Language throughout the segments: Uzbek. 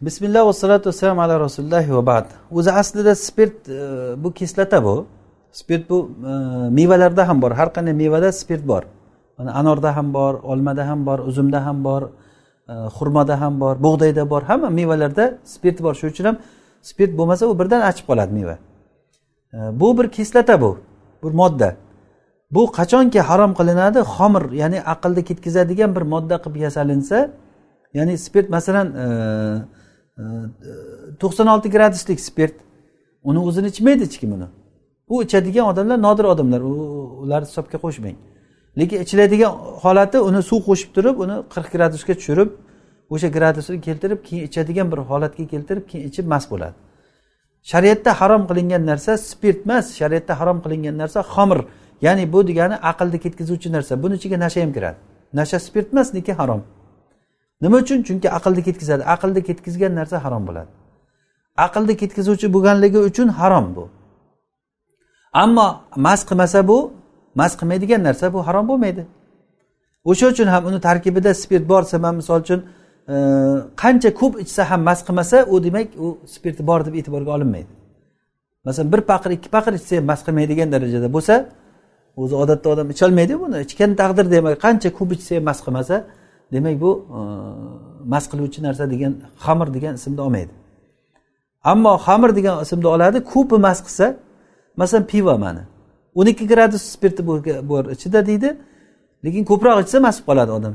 bismillah vassalotu vassalam ala rasulillohi va bad. O'zi aslida spirt e, bu kislota bu. Spirt bu e, mevalarda ham bor. Har qanday mevada spirt bor. Mana anorda ham bor olmada ham bor uzumda ham bor e, xurmoda ham bor bug'doyda bor. Hamma mevalarda spirt bor. Shuning uchun ham spirt bo'lmasa u birdan achib qoladi meva. Bu bir kislota bu bir modda. Bu qachonki harom qilinadi? Xomir ya'ni aqlni ketkazadigan bir modda qilib yasalinsa ya'ni spirt masalan to'qson olti graduslik spirt. Uni o'zini ichmaydi hech kim uni. U ichadigan odamlar nodir odamlar. Ularni hisobga qo'shmang. Lekin ichiladigan holati uni suv qo'shib turib uni qirq gradusga tushirib o'sha gradusni keltirib keyin ichadigan bir holatga keltirib keyin ichib mast bo'ladi. Shariatda harom qilingan narsa spirt emas shariatda harom qilingan narsa xomir. Ya'ni bu degani aqlni ketkazuvchi narsa. Buni ichiga nasha ham kiradi. Nasha spirt emas lekin harom. Nima uchun? Chunki aqlni ketkazadi. Aqlni ketkazgan narsa harom bo'ladi. Aqlni ketkazuvchi bo'lganligi uchun harom bu. Ammo mast qilmasa bu mast qilmaydigan narsa bu harom bo'lmaydi. O'sha uchun ham uni tarkibida spirt borsa man misol uchun e, qancha ko'p ichsa ham mast qilmasa u demak u spirti bor deb e'tiborga olinmaydi. Masalan bir paqir ikki paqir ichsa ham mast qilmaydigan darajada bo'lsa o'zi odatda odam icholmaydi buni. Ichgan taqdirda ham qancha ko'p ichsa ham mast qilmasa demak bu e, mast qiluvchi narsa degan xamir degan ismni olmaydi. Ammo xamir degan ismni oladi ko'pi mast qilsa masalan pivo mana o'n ikki gradus spirti bor ichida deydi lekin ko'proq ichsa mast bo'lib qoladi odam.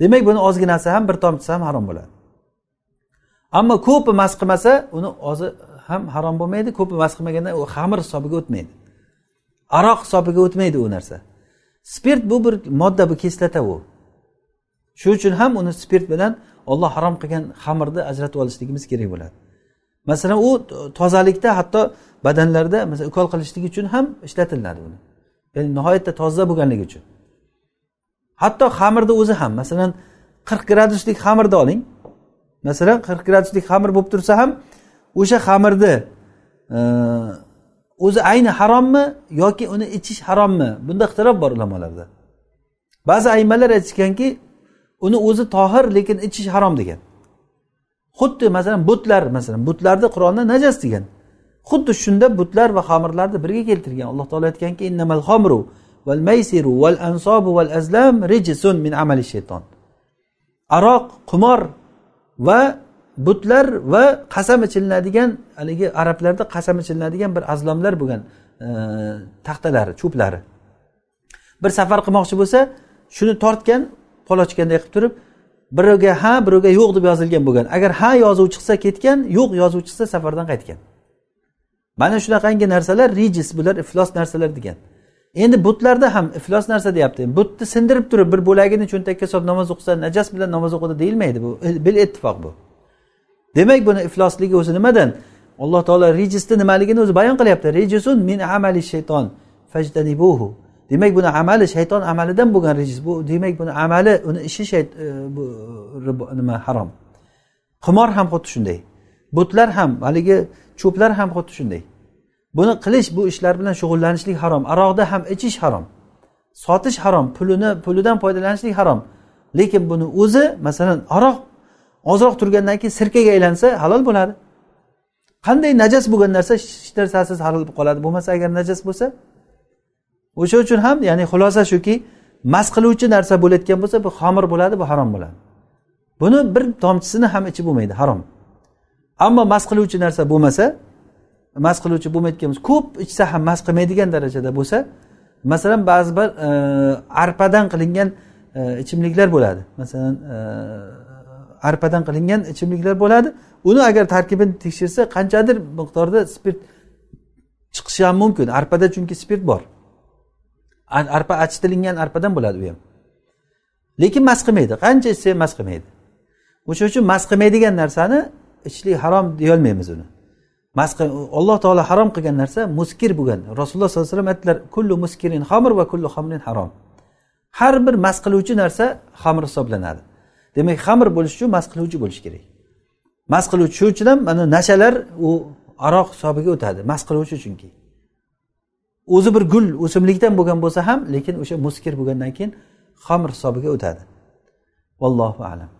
Demak buni ozginasi ham bir tomchisi ham harom bo'ladi. Ammo ko'pi mast qilmasa uni ozi ham harom bo'lmaydi ko'pi mast qilmaganda u xamir hisobiga o'tmaydi. Aroq hisobiga o'tmaydi u narsa. Spirt bu bir modda bu kislota u. shuning uchun ham uni spirt bilan olloh harom qilgan xamirni ajratib olishligimiz kerak bo'ladi. Masalan u tozalikda hatto badanlarda masalan ukol qilishlik uchun ham ishlatiladi uni. Ya'ni nihoyatda toza bo'lganligi uchun. Hatto xamirni o'zi ham masalan qirq graduslik xamirni oling. Masalan qirq graduslik xamir bo'lib tursa ham o'sha xamirni o'zi ayni harommi yoki uni ichish harommi? Bunda ixtilof bor ulamolarda. Ba'zi aymalar aytishganki uni o'zi tohir lekin ichish harom degan. Xuddi masalan butlar masalan butlarni qur'onda najas degan. Xuddi shunda butlar va xamirlarni birga keltirgan. Alloh taolo aytganki innamal xomru val maysiru val ansobu val azlam rijisun min amali shayton. Aroq qumor va butlar va qasam ichilinadigan haligi arablarda qasam ichilinadigan bir azlomlar bo'lgan e, taxtalari cho'plari. Bir safar qilmoqchi bo'lsa shuni tortgan polochkanday qilib turib birovga ha birovga yo'q deb yozilgan bo'lgan. Agar ha yozuv chiqsa ketgan yo'q yozuv chiqsa safardan qaytgan. Mana shunaqangi narsalar rijis bular iflos narsalar degan. Endi butlarda ham iflos narsa deyapti. Butni sindirib turib bir bo'lagini cho'ntakka solib namoz o'qisa najas bilan namoz o'qidi deyilmaydi bu. Bil ittifoq bu. Demak buni iflosligi o'zi nimadan? Alloh taolo rijisni nimaligini o'zi bayon qilyapti. Rijisun min amali shayton fajdanibuhu demak buni amali shayton amalidan bo'lgan rijis bu demak buni amali uni ishi shayt e, bu nima harom. Qimor ham xuddi shunday. Butlar ham haligi cho'plar ham xuddi shunday. Buni qilish bu ishlar bilan shug'ullanishlik harom. Aroqda ham ichish harom. Sotish harom. Pulini pulidan foydalanishlik harom. Lekin buni o'zi masalan aroq ozroq turgandan keyin sirkaga aylansa halol bo'ladi. Qanday najas bo'lgan narsa hech narsasiz halol bo'lib qoladi. Bo'lmasa agar najas bo'lsa o'sha uchun ham ya'ni xulosa shuki mast qiluvchi narsa bo'layotgan bo'lsa bu xomir bo'ladi bu harom bo'ladi. Buni bir tomchisini ham ichib bo'lmaydi harom. Ammo mast qiluvchi narsa bo'lmasa mast qiluvchi bo'lmayotgan bo'lsa ko'p ichsa ham mast qilmaydigan darajada bo'lsa masalan ba'zi bir e, arpadan qilingan e, ichimliklar bo'ladi. Masalan e, arpadan qilingan ichimliklar bo'ladi. Uni agar tarkibini tekshirsa qanchadir miqdorda spirt chiqishi ham mumkin. Arpada chunki spirt bor. Arpa achitilingan arpadan bo'ladi u ham. Lekin mast qilmaydi qancha ichsa ham mast qilmaydi o'shaning uchun mast qilmaydigan narsani ichishlik harom deyolmaymiz uni. Mast alloh taolo harom qilgan narsa muskir bo'lgan. Rasululloh sollallohu alayhi vasallam aytdilar kullu muskirin xamr va kullu xamrin harom. Har bir mast qiluvchi narsa xamr hisoblanadi. Demak xamr bo'lish uchun mast qiluvchi bo'lishi kerak. Mast qiluvchi shuning uchun ham mana nashalar u aroq hisobiga o'tadi. Mast qiluvchi chunki o'zi bir gul o'simlikdan bo'lgan bo'lsa ham lekin o'sha muskir bo'lgandan keyin xamr hisobiga o'tadi. Vallohu alam.